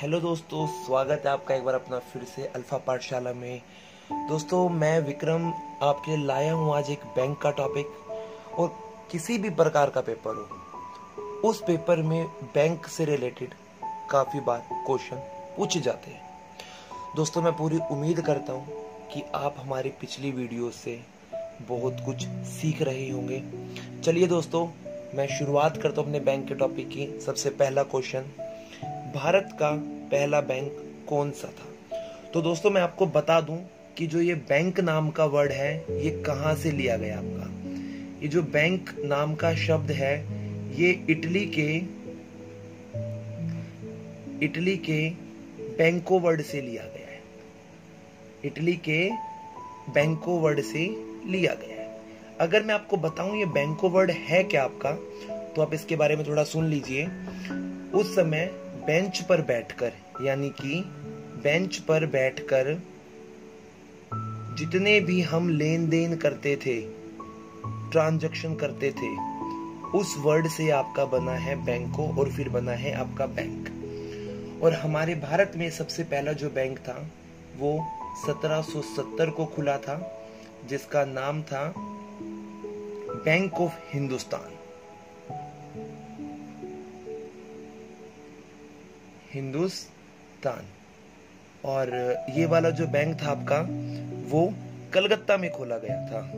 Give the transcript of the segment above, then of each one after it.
Hello दोस्तों, स्वागत है आपका एक बार अपना फिर से अल्फ़ा पाठशाला में। दोस्तों, मैं विक्रम आपके लिए लाया हूँ आज एक बैंक का टॉपिक और किसी भी प्रकार का पेपर हो। उस पेपर में बैंक से रिलेटेड काफ़ी बार क्वेश्चन पूछे जाते हैं। दोस्तों, मैं पूरी उम्मीद करता हूँ कि आप हमारी पिछली वीडियो से बहुत कुछ सीख रहे होंगे। चलिए दोस्तों, मैं शुरुआत करता हूँ अपने बैंक के टॉपिक की। सबसे पहला क्वेश्चन भारत का पहला बैंक कौन सा था? तो दोस्तों, मैं आपको बता दूँ कि जो ये बैंक नाम का वर्ड है, ये कहाँ से लिया गया आपका? ये जो बैंक नाम का शब्द है, ये इटली के इटली के बैंको वर्ड से लिया गया है। इटली के बैंको वर्ड से लिया गया है। अगर मैं आपको बताऊँ ये बैंको वर्ड है क्या आपका तो आप इसके बारे में थोड़ा सुन लीजिए। उस समय बेंच पर बैठकर, यानी कि बेंच पर बैठकर जितने भी हम लेन देन करते थे, ट्रांजैक्शन करते थे, उस वर्ड से आपका बना है बैंको और फिर बना है आपका बैंक। और हमारे भारत में सबसे पहला जो बैंक था, वो 1770 को खुला था, जिसका नाम था बैंक ऑफ़ हिंदुस्तान। हिंदुस्तान। और ये वाला जो बैंक था आपका, वो कलकत्ता में खोला गया था।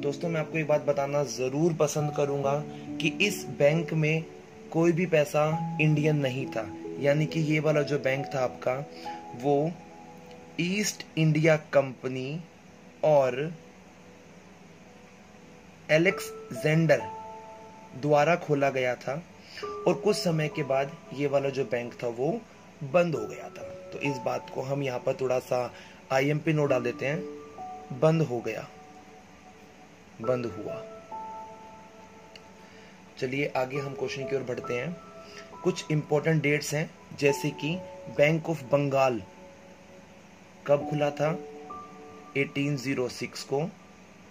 दोस्तों, मैं आपको एक बात बताना ज़रूर पसंद करूँगा कि इस बैंक में कोई भी पैसा इंडियन नहीं था। यानी कि ये वाला जो बैंक था आपका, वो ईस्ट इंडिया कंपनी और एलेक्स जेंडर द्वारा खोला गया था। और कुछ समय के बाद ये वाला जो बैंक था वो बंद हो गया था। तो इस बात को हम यहाँ पर थोड़ा सा आई एम पी नोट डाल देते हैं। बंद हो गया। बंद हुआ। चलिए आगे हम क्वेश्चन की ओर बढ़ते हैं। कुछ इंपॉर्टेंट डेट्स हैं, जैसे कि बैंक ऑफ़ बंगाल कब खुला था? 1806 को।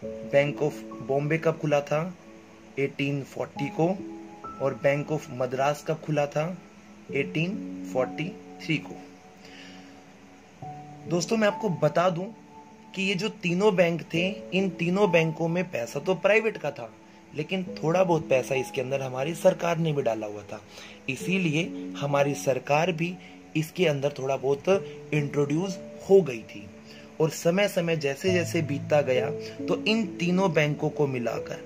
बैंक ऑफ़ बॉम्बे कब खुला था? 1840 को। और बैंक ऑफ़ मद्रास कब खुला था? 1843 को। दोस्तों, मैं आपको बता दूँ कि ये जो तीनों बैंक थे, इन तीनों बैंकों में पैसा तो प्राइवेट का था, लेकिन थोड़ा बहुत पैसा इसके अंदर हमारी सरकार ने भी डाला हुआ था। इसीलिए हमारी सरकार भी इसके अंदर थोड़ा बहुत इंट्रोड्यूस हो गई थी। और समय समय जैसे जैसे बीतता गया तो इन तीनों बैंकों को मिलाकर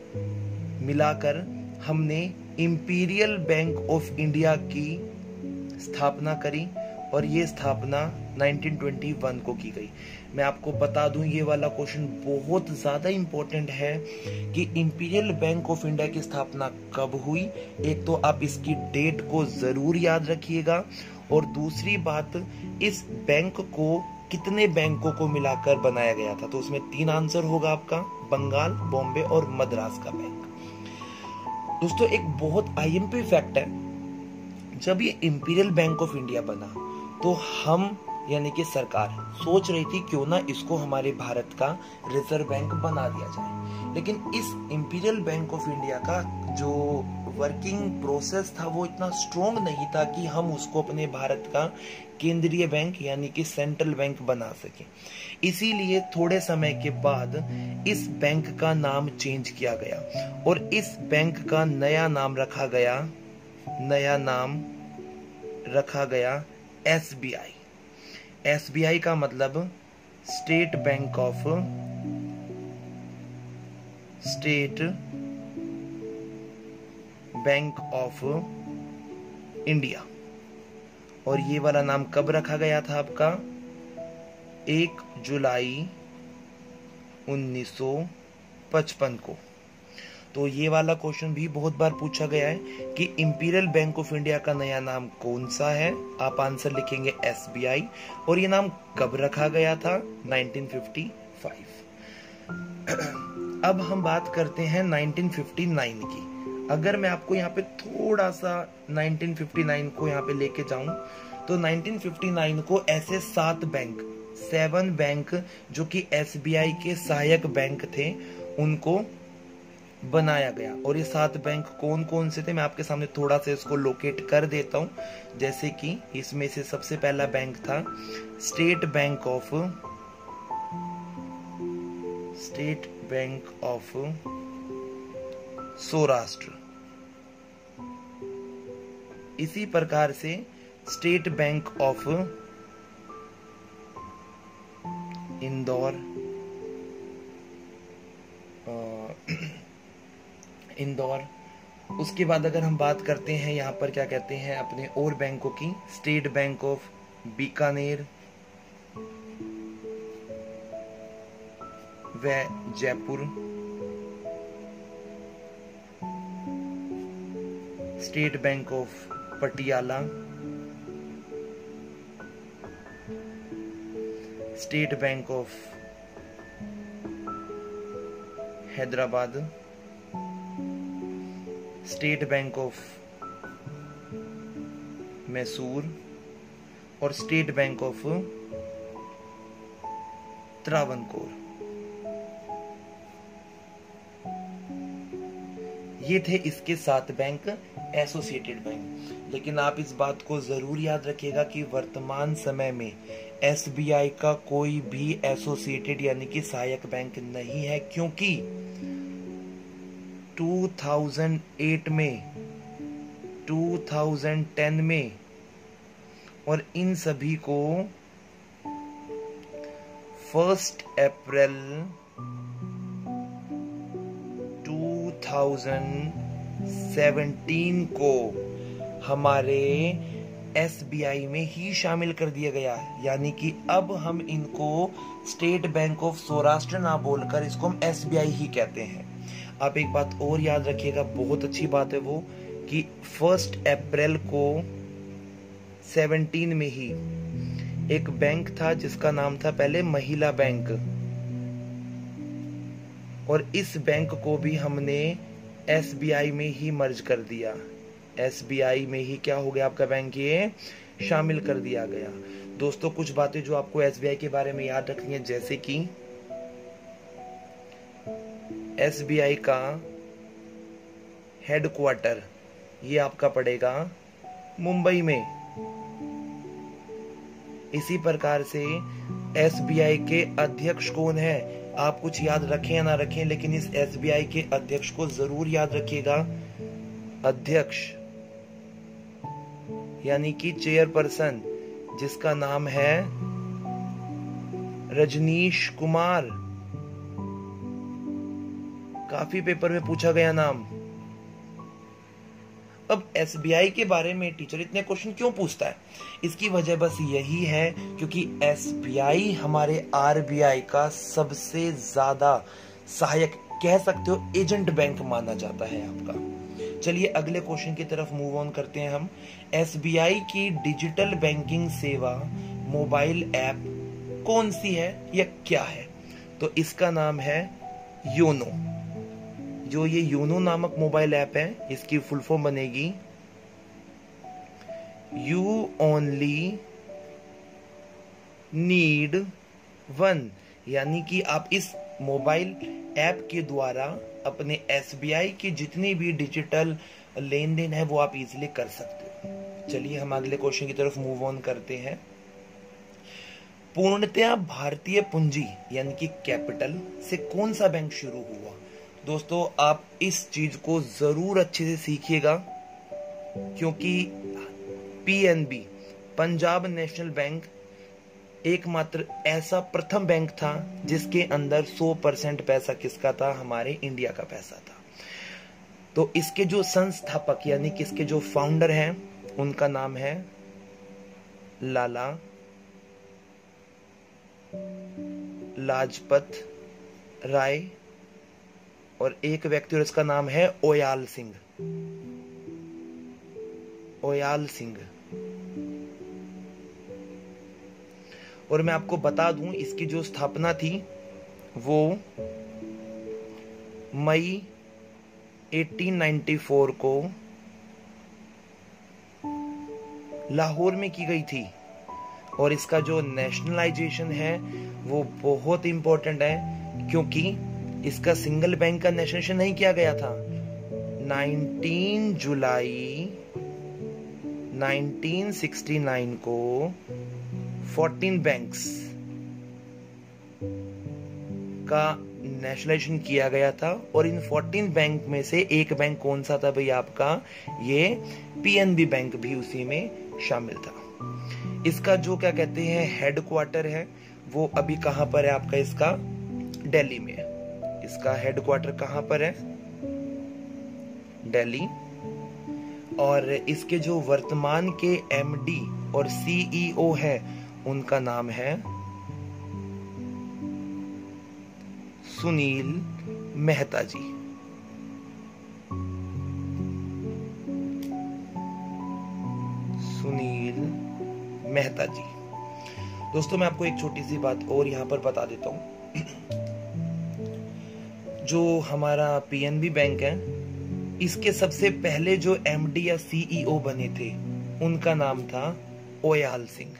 मिलाकर हमने इंपीरियल बैंक ऑफ़ इंडिया की स्थापना करी और ये स्थापना 1921 को की गई। मैं आपको बता दूँ, ये वाला क्वेश्चन बहुत ज़्यादा इंपॉर्टेंट है कि इंपीरियल बैंक ऑफ़ इंडिया की स्थापना कब हुई। एक तो आप इसकी डेट को ज़रूर याद रखिएगा और दूसरी बात, इस बैंक को कितने बैंकों को मिलाकर बनाया गया था? तो उसमें तीन आंसर होगा आपका, बंगाल, बॉम्बे और मद्रास का बैंक दोस्तों, एक बहुत आईएमपी फैक्ट है। जब ये इंपीरियल बैंक ऑफ़ इंडिया बना तो हम, यानी कि सरकार, सोच रही थी क्यों ना इसको हमारे भारत का रिज़र्व बैंक बना दिया जाए। लेकिन इस इंपीरियल बैंक ऑफ़ इंडिया का जो वर्किंग प्रोसेस था, वो इतना स्ट्रोंग नहीं था कि हम उसको अपने भारत का केंद्रीय बैंक यानी कि सेंट्रल बैंक बना सके। इसीलिए थोड़े समय के बाद इस बैंक का नाम चेंज किया गया और इस बैंक का नया नाम रखा गया, नया नाम रखा गया एस बी का मतलब State Bank of State Bank of India और ये वाला नाम कब रखा गया था आपका? एक जुलाई 1955 को। तो ये वाला क्वेश्चन भी बहुत बार पूछा गया है कि इंपीरियल बैंक ऑफ़ इंडिया का नया नाम कौन सा है? आप आंसर लिखेंगे एसबीआई और ये नाम कब रखा गया था? 1955 अब हम बात करते हैं 1959 की। अगर मैं आपको यहाँ पे थोड़ा सा 1959 को यहाँ पे लेके जाऊँ तो 1959 को ऐसे सात बैंक सेवन बैंक जो कि एसबीआई के सहायक बैंक थे, उनको बनाया गया। और ये सात बैंक कौन कौन से थे, मैं आपके सामने थोड़ा सा इसको लोकेट कर देता हूँ। जैसे कि इसमें से सबसे पहला बैंक था State Bank of State Bank of Saurashtra इसी प्रकार से State Bank of Indore Indore. उसके बाद अगर हम बात करते हैं, यहाँ पर क्या कहते हैं, अपने और बैंकों की, स्टेट बैंक ऑफ़ बीकानेर व Jaipur. State Bank of Patiala. State Bank of Hyderabad State Bank of Mysore और स्टेट बैंक ऑफ़ त्रावणकोर ये थे इसके सात बैंक एसोसिएटेड बैंक लेकिन आप इस बात को ज़रूर याद रखिएगा कि वर्तमान समय में एसबीआई का कोई भी एसोसिएटेड यानी कि सहायक बैंक नहीं है, क्योंकि 2008 में 2010 में और इन सभी को फ़र्स्ट अप्रैल 2017 को हमारे एसबीआई में ही शामिल कर दिया गया। यानी कि अब हम इनको स्टेट बैंक ऑफ़ सौराष्ट्र ना बोलकर इसको हम एसबीआई ही कहते हैं। आप एक बात और याद रखिएगा, बहुत अच्छी बात है वो, कि फ़र्स्ट अप्रैल को 17 में ही एक बैंक था जिसका नाम था पहले महिला बैंक और इस बैंक को भी हमने एसबीआई में ही मर्ज कर दिया। एसबीआई में ही क्या हो गया आपका बैंक? ये शामिल कर दिया गया। दोस्तों, कुछ बातें जो आपको एसबीआई के बारे में याद रखनी है, जैसे कि एसबीआई का हेडक्वार्टर, ये आपका पड़ेगा मुंबई में। इसी प्रकार से एसबीआई के अध्यक्ष कौन है? आप कुछ याद रखें या ना रखें, लेकिन इस एसबीआई के अध्यक्ष को ज़रूर याद रखिएगा। अध्यक्ष, यानी कि चेयरपर्सन, जिसका नाम है रजनीश कुमार। काफ़ी पेपर में पूछा गया नाम। अब एसबीआई के बारे में टीचर इतने क्वेश्चन क्यों पूछता है? इसकी वजह बस यही है क्योंकि एसबीआई हमारे आरबीआई का सबसे ज़्यादा सहायक कह सकते हो एजेंट बैंक माना जाता है आपका। चलिए अगले क्वेश्चन की तरफ़ मूव ऑन करते हैं हम। एसबीआई की डिजिटल बैंकिंग सेवा मोबाइल ऐप कौन सी है या क्या है? तो इसका नाम है योनो। जो ये यूनो नामक मोबाइल ऐप है, इसकी फुल फॉर्म बनेगी। यू ओनली नीड वन यानी कि आप इस मोबाइल ऐप के द्वारा अपने एसबीआई की जितनी भी डिजिटल लेन देन है, वो आप इजिली कर सकते हो। चलिए हम अगले क्वेश्चन की तरफ़ मूव ऑन करते हैं। पूर्णतया भारतीय पूंजी, यानी कि कैपिटल से कौन सा बैंक शुरू हुआ? दोस्तों, आप इस चीज़ को ज़रूर अच्छे से सीखिएगा, क्योंकि पीएनबी पंजाब नेशनल बैंक, एकमात्र ऐसा प्रथम बैंक था जिसके अंदर 100 परसेंट पैसा किसका था? हमारे इंडिया का पैसा था। तो इसके जो संस्थापक, यानी कि इसके जो फाउंडर हैं, उनका नाम है लाला लाजपत राय। और एक व्यक्ति और इसका नाम है ओयाल सिंह। ओयाल सिंह। और मैं आपको बता दूँ, इसकी जो स्थापना थी, वो मई 1894 को लाहौर में की गई थी। और इसका जो नेशनलाइजेशन है, वो बहुत इंपॉर्टेंट है, क्योंकि इसका सिंगल बैंक का नेशनलाइजेशन नहीं किया गया था। 19 जुलाई 1969 को 14 बैंक्स का नेशनलाइजेशन किया गया था और इन 14 बैंक में से एक बैंक कौन सा था भाई आपका? ये पीएनबी बैंक भी उसी में शामिल था। इसका जो क्या कहते हैं हेडक्वार्टर है, वो अभी कहाँ पर है आपका इसका? दिल्ली में। इसका हेडक्वार्टर कहाँ पर है? दिल्ली। और इसके जो वर्तमान के एमडी और सीईओ है, उनका नाम है सुनील मेहता जी सुनील मेहता जी दोस्तों, मैं आपको एक छोटी सी बात और यहाँ पर बता देता हूँ। जो हमारा पीएनबी बैंक है, इसके सबसे पहले जो एमडी या सीईओ बने थे, उनका नाम था ओयाल सिंह।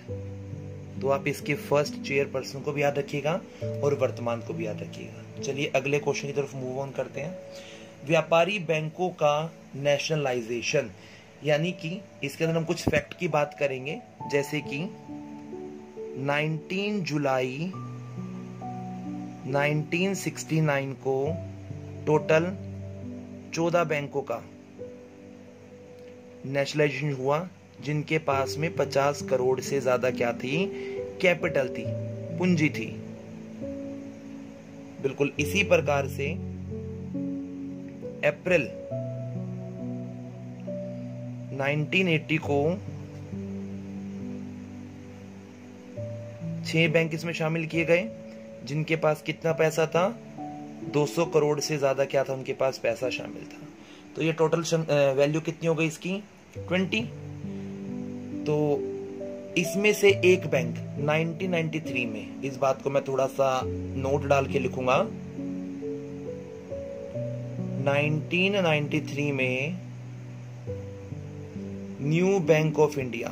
तो आप इसके फ़र्स्ट चेयरपर्सन को भी याद रखिएगा और वर्तमान को भी याद रखिएगा। चलिए अगले क्वेश्चन की तरफ़ मूव ऑन करते हैं। व्यापारी बैंकों का नेशनलाइजेशन यानी कि इसके अंदर हम कुछ फैक्ट की बात करेंगे। जैसे कि 19 जुलाई 1969 को टोटल 14 बैंकों का नेशनलाइजेशन हुआ, जिनके पास में 50 करोड़ से ज़्यादा क्या थी? कैपिटल थी, पूंजी थी। बिल्कुल इसी प्रकार से अप्रैल 1980 को छह बैंक इसमें शामिल किए गए। जिनके पास कितना पैसा था 200 करोड़ से ज़्यादा क्या था, उनके पास पैसा शामिल था। तो ये टोटल वैल्यू कितनी हो गई इसकी? 20 तो इसमें से एक बैंक 1993 में, इस बात को मैं थोड़ा सा नोट डाल के लिखूँगा। 1993 में New Bank of India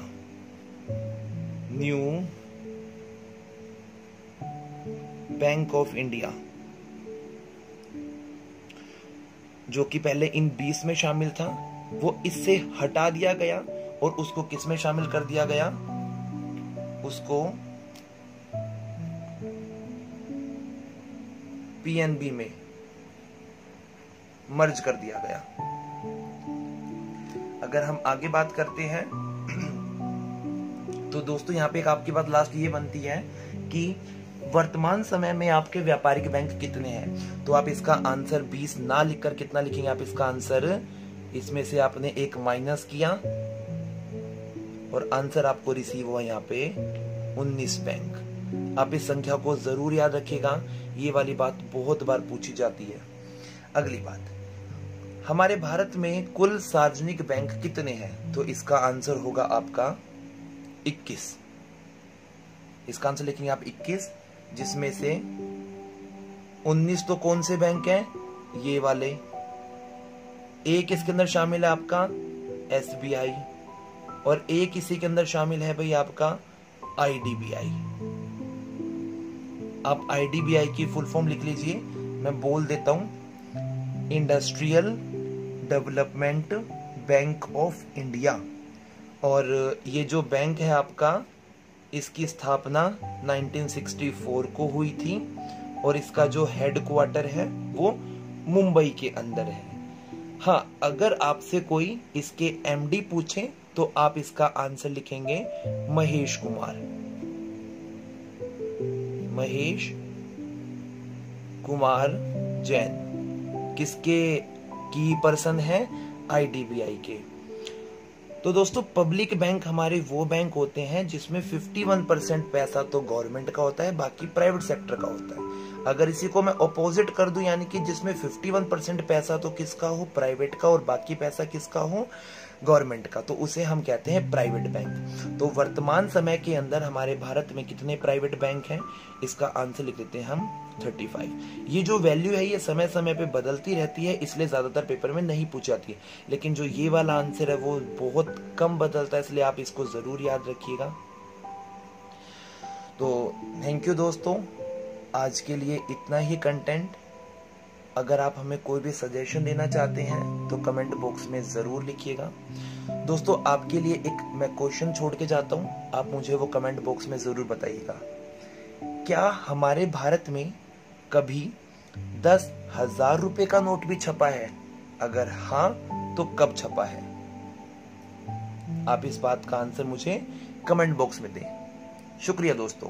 New Bank of India जो कि पहले इन 20 में शामिल था, वो इससे हटा दिया गया और उसको किसमें शामिल कर दिया गया? उसको पीएनबी में मर्ज कर दिया गया। अगर हम आगे बात करते हैं तो दोस्तों, यहाँ पे एक आपकी बात लास्ट ये बनती है कि वर्तमान समय में आपके व्यापारिक बैंक कितने हैं? तो आप इसका आंसर 20 ना लिखकर कितना लिखेंगे आप इसका आंसर? इसमें से आपने एक माइनस किया और आंसर आपको रिसीव हुआ यहाँ पे 19 बैंक। आप इस संख्या को ज़रूर याद रखिएगा। ये वाली बात बहुत बार पूछी जाती है। अगली बात। हमारे भारत में कुल सार्वजनिक बैंक कितने हैं? तो इसका आंसर होगा आपका 21 इसका आंसर लिखेंगे आप 21 जिसमें से 19 तो कौन से बैंक हैं? ये वाले। एक इसके अंदर शामिल है आपका एसबीआई और एक इसी के अंदर शामिल है भाई आपका आईडीबीआई आप आईडीबीआई की फुल फॉर्म लिख लीजिए। मैं बोल देता हूँ। Industrial Development Bank of India और ये जो बैंक है आपका इसकी स्थापना 1964 को हुई थी और इसका जो हेडक्वार्टर है वो मुंबई के अंदर है। हाँ अगर आपसे कोई इसके एमडी पूछे तो आप इसका आंसर लिखेंगे महेश कुमार। महेश कुमार जैन। किसके, की पर्सन है? आईडीबीआई के। तो दोस्तों पब्लिक बैंक हमारे वो बैंक होते हैं जिसमें 51 परसेंट पैसा तो गवर्नमेंट का होता है, बाकी प्राइवेट सेक्टर का होता है। अगर इसी को मैं अपोजिट कर दूँ, यानी कि जिसमें 51 परसेंट पैसा तो किसका हो? प्राइवेट का और बाकी पैसा किसका हो? गवर्नमेंट का। तो उसे हम कहते हैं प्राइवेट बैंक तो वर्तमान समय के अंदर हमारे भारत में कितने प्राइवेट बैंक हैं? इसका आंसर लिख देते हैं हम 35 ये जो वैल्यू है, ये समय समय पे बदलती रहती है, इसलिए ज़्यादातर पेपर में नहीं पूछी जाती है। लेकिन जो ये वाला आंसर है, वो बहुत कम बदलता है, इसलिए आप इसको ज़रूर याद रखिएगा। तो थैंक यू दोस्तों। आज के लिए इतना ही कंटेंट अगर आप हमें कोई भी सजेशन देना चाहते हैं तो कमेंट बॉक्स में ज़रूर लिखिएगा। दोस्तों, आपके लिए एक मैं क्वेश्चन छोड़ के जाता हूँ। आप मुझे वो कमेंट बॉक्स में ज़रूर बताइएगा। क्या हमारे भारत में कभी दस हज़ार रुपए का नोट भी छपा है? अगर हाँ तो कब छपा है? आप इस बात का आंसर मुझे कमेंट बॉक्स में दें। शुक्रिया दोस्तों।